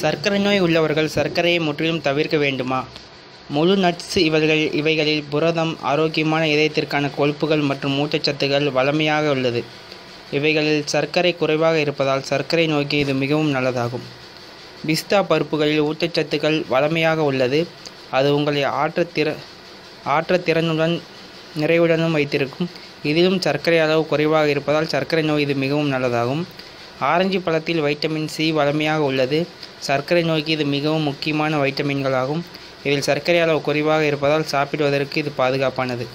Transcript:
சர்க்கரை நோய் உள்ளவர்கள் சர்க்கரையை முற்றிலும் தவிர்க்க வேண்டுமா? முழு நட்ஸ் இவர்கள் இவைகளில் புரதம் ஆரோக்கியமான இதயத்திற்கான கொழுப்புகள் மற்றும் ஊட்டச்சத்துகள் வளமையாக உள்ளது. இவைகளில் சர்க்கரை குறைவாக இருப்பதால் சர்க்கரை நோய்க்கு இது மிகவும் நல்லதாகும். பிஸ்தா பருப்புகளில் ஊட்டச்சத்துக்கள் வளமையாக உள்ளது. அது உங்களை ஆற்றத்திற ஆற்றத்திறனுடன் நிறைவுடனும் வைத்திருக்கும். இதிலும் சர்க்கரை அளவு குறைவாக இருப்பதால் சர்க்கரை நோய் இது மிகவும் நல்லதாகும். ஆரஞ்சு பழத்தில் வைட்டமின் சி வளமையாக உள்ளது. சர்க்கரை நோய்க்கு இது மிகவும் முக்கியமான வைட்டமின்களாகும். இதில் சர்க்கரை அளவு குறைவாக இருப்பதால் சாப்பிடுவதற்கு இது பாதுகாப்பானது.